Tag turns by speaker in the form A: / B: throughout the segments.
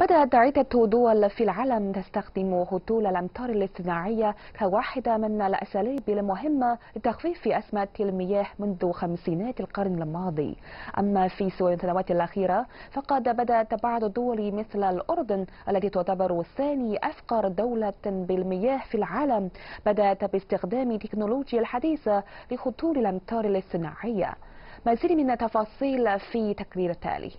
A: بدأت عدة دول في العالم تستخدم هطول الأمطار الاصطناعية كواحدة من الأساليب المهمة لتخفيف أزمة المياه منذ خمسينات القرن الماضي. أما في السنوات الأخيرة فقد بدأت بعض الدول مثل الأردن التي تعتبر ثاني أفقر دولة بالمياه في العالم بدأت باستخدام تكنولوجيا الحديثة لهطول الأمطار الاصطناعية. مزيد من التفاصيل في تقرير التالي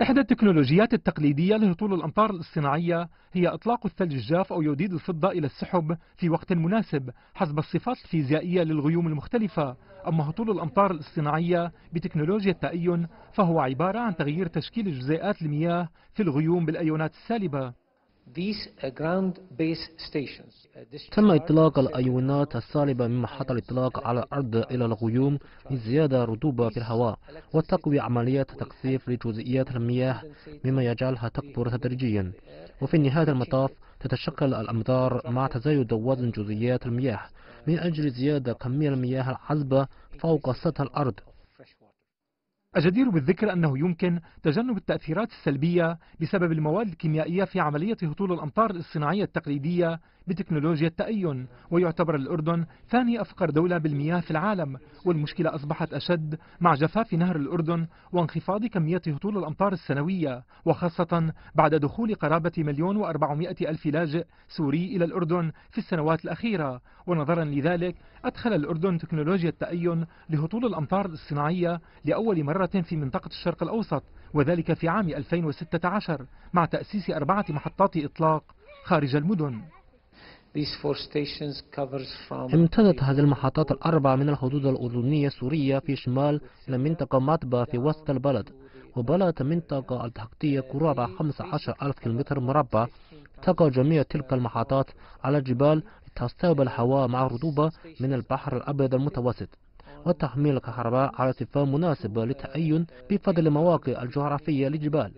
B: إحدى التكنولوجيات التقليدية لهطول الأمطار الاصطناعية هي إطلاق الثلج الجاف أو يوديد الفضة إلى السحب في وقت مناسب حسب الصفات الفيزيائية للغيوم المختلفة. أما هطول الأمطار الاصطناعية بتكنولوجيا التأين فهو عبارة عن تغيير تشكيل جزيئات المياه في الغيوم بالأيونات السالبة.
C: تم إطلاق الأيونات السالبة من محطة الإطلاق على الأرض إلى الغيوم لزيادة رطوبة في الهواء وتقوي عملية تكثيف لجزئيات المياه مما يجعلها تكبر تدريجيا. وفي نهاية المطاف تتشكل الأمطار مع تزايد وزن جزئيات المياه من أجل زيادة كمية المياه العذبة فوق سطح الأرض.
B: الجدير بالذكر أنه يمكن تجنب التأثيرات السلبية بسبب المواد الكيميائية في عملية هطول الأمطار الاصطناعية التقليدية بتكنولوجيا التأين ويعتبر الأردن ثاني أفقر دولة بالمياه في العالم والمشكلة أصبحت أشد مع جفاف نهر الأردن وانخفاض كمية هطول الأمطار السنوية وخاصة بعد دخول قرابة مليون وأربعمائة ألف لاجئ سوري إلى الأردن في السنوات الأخيرة. ونظرا لذلك أدخل الأردن تكنولوجيا التأين لهطول الأمطار الصناعية لأول مرة في منطقة الشرق الأوسط وذلك في عام 2016 مع تأسيس أربعة محطات إطلاق خارج المدن.
C: امتدت هذه المحطات الأربعة من الحدود الأردنية السورية في شمال إلى منطقة مطبة في وسط البلد وبلغت المنطقة التحتية قرابة 15 ألف كيلومتر مربع. تقع جميع تلك المحطات على جبال تستقبل الهواء مع رطوبة من البحر الأبيض المتوسط. وتحميل الكهرباء على ارتفاع مناسب للتأين بفضل المواقع الجغرافية للجبال